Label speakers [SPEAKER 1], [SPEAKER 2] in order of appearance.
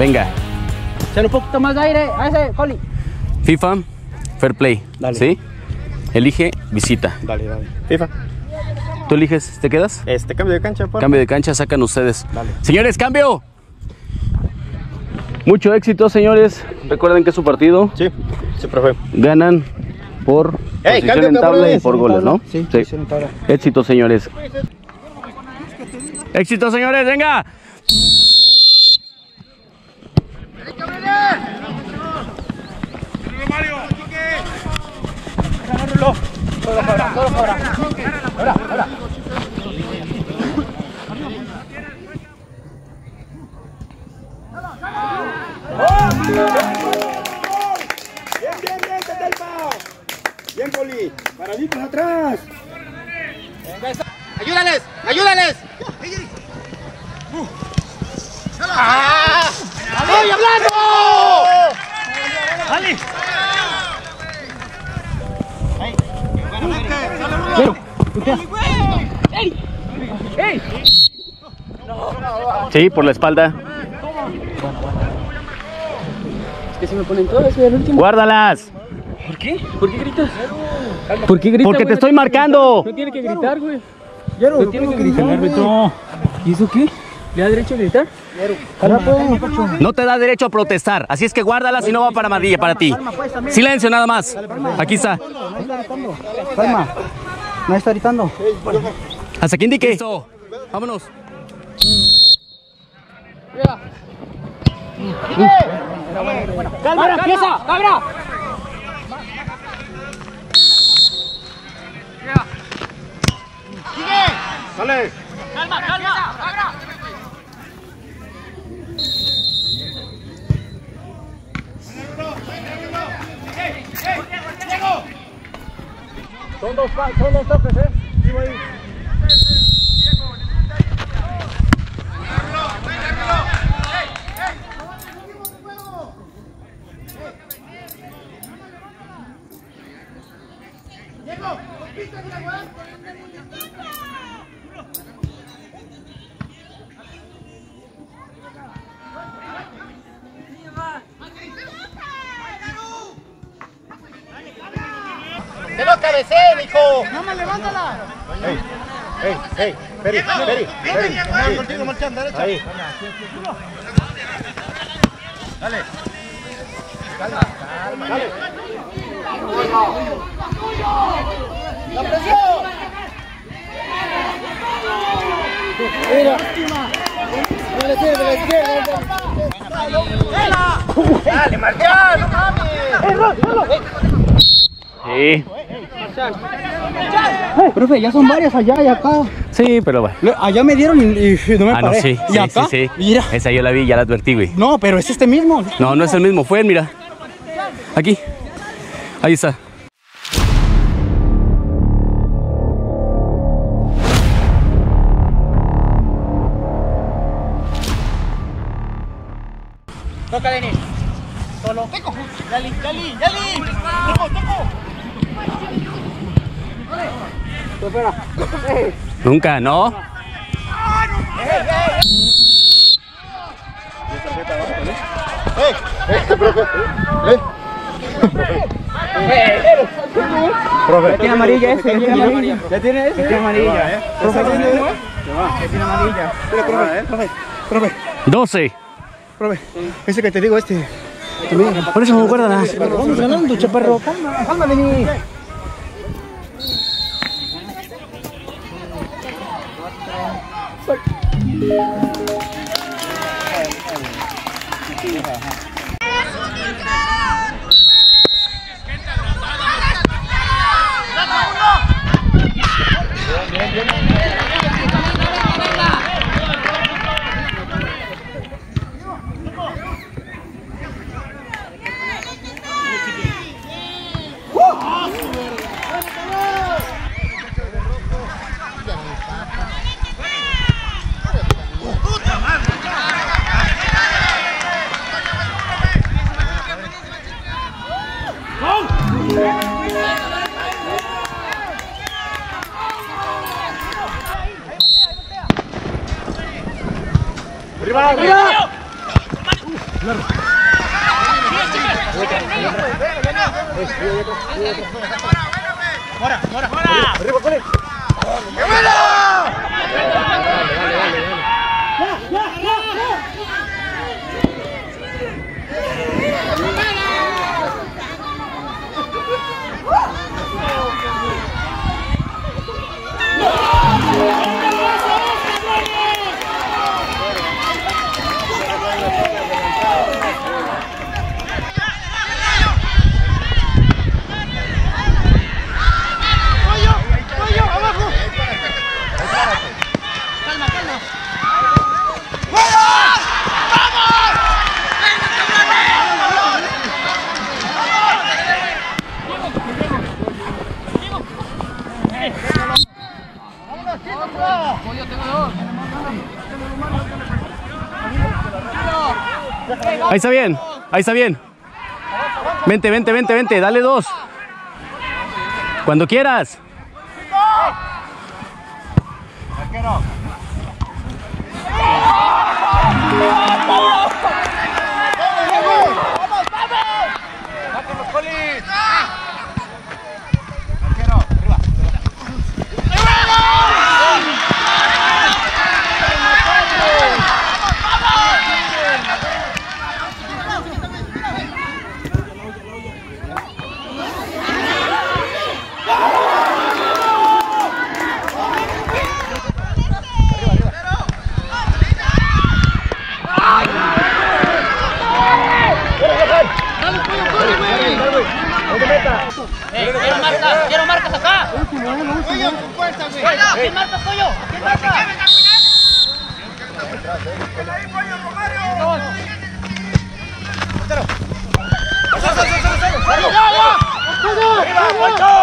[SPEAKER 1] Venga.
[SPEAKER 2] Echale un poquito más de aire a ese, Coli.
[SPEAKER 1] FIFA, fair play.
[SPEAKER 2] Dale.
[SPEAKER 1] ¿Sí? Elige visita.
[SPEAKER 2] Dale, dale. FIFA.
[SPEAKER 1] ¿Tú eliges? ¿Te quedas?
[SPEAKER 2] Este, cambio de cancha, por
[SPEAKER 1] Cambio de cancha, sacan ustedes.
[SPEAKER 2] Dale.
[SPEAKER 1] Señores, cambio. Mucho éxito, señores. Recuerden que es su partido.
[SPEAKER 2] Sí, sí, profe.
[SPEAKER 1] Ganan por
[SPEAKER 2] ¡Ey,
[SPEAKER 1] posición
[SPEAKER 2] cambio,
[SPEAKER 1] en tabla y por goles, ¿no?
[SPEAKER 2] Sí, tabla.
[SPEAKER 1] Éxito, señores. Éxito, señores, venga.
[SPEAKER 3] Bien, bien, bien, Catalpa. Bien, Poli. Paraditos atrás.
[SPEAKER 4] ¡Ayúdales! ¡Ayúdales! ¡Ah! ¡Estoy hablando!
[SPEAKER 1] Sí, por la espalda.
[SPEAKER 2] Es que se me ponen todas, soy el último.
[SPEAKER 1] Guárdalas.
[SPEAKER 2] ¿Por qué? ¿Por qué gritas? ¿Por qué gritas?
[SPEAKER 1] Porque te
[SPEAKER 2] güey?
[SPEAKER 1] estoy
[SPEAKER 2] No
[SPEAKER 1] marcando.
[SPEAKER 2] tiene que gritar, güey. No tiene que gritar. ¿Y eso qué? ¿Le da derecho a gritar?
[SPEAKER 1] No te da derecho a protestar. Así es que guárdalas y no va para Madilla, para ti. Silencio nada más. Aquí está.
[SPEAKER 3] Calma. No está gritando.
[SPEAKER 1] Hasta que indique. Listo. Vámonos.
[SPEAKER 2] ¡Calma, empieza! ¡Cabra!
[SPEAKER 3] Sale.
[SPEAKER 2] ¡Calma, calma!
[SPEAKER 3] Son dos, son dos toques, ¿eh? Sí, güey.
[SPEAKER 4] ¡Que no cabeceen, hijo!
[SPEAKER 3] Ey, ey, ey. Peri, Peri, Peri. Sí.
[SPEAKER 4] Contigo, marchando, derecha.
[SPEAKER 3] Ahí.
[SPEAKER 4] ¡La presión! ¡Dale, Marcial! ¡No mames!
[SPEAKER 1] Sí.
[SPEAKER 3] Profe, ya son varias allá y acá.
[SPEAKER 1] Sí, pero bueno.
[SPEAKER 3] Allá me dieron y, y no me
[SPEAKER 1] Ah, no, sí.
[SPEAKER 3] ¿Y
[SPEAKER 1] Sí,
[SPEAKER 3] acá?
[SPEAKER 1] sí, sí.
[SPEAKER 3] Mira.
[SPEAKER 1] Esa yo la vi, ya la advertí, güey.
[SPEAKER 3] No, pero es este mismo.
[SPEAKER 1] No, no es el mismo. Fue, mira. Aquí. Ahí está.
[SPEAKER 4] Toca, Denis. Solo. Dale, dale, dale. Toco, toco.
[SPEAKER 1] Nunca, ¿no?
[SPEAKER 3] Profe.
[SPEAKER 2] Tiene amarilla ese, tiene amarilla.
[SPEAKER 3] ¿Ya tiene ese?
[SPEAKER 2] Tiene amarilla, eh.
[SPEAKER 3] Profe, ¿tiene
[SPEAKER 2] amarilla.
[SPEAKER 3] Mira, profe, profe, profe,
[SPEAKER 1] 12.
[SPEAKER 3] profe. Ese que te digo, este.
[SPEAKER 1] Por eso no guárdala.
[SPEAKER 3] Vamos ganando, chaparro. Calma, calma, fuerte. Bien, bien, bien. Denis.
[SPEAKER 1] Ahí está bien, ahí está bien. Vente, vente, vente, vente, dale dos. Cuando quieras.
[SPEAKER 4] Eh, quiero marcas, quiero marcas acá. Pollo, con fuerza, güey. ¿Quién marca, pollo? ¿Quién marca?
[SPEAKER 3] ¡Arriba, Poncho!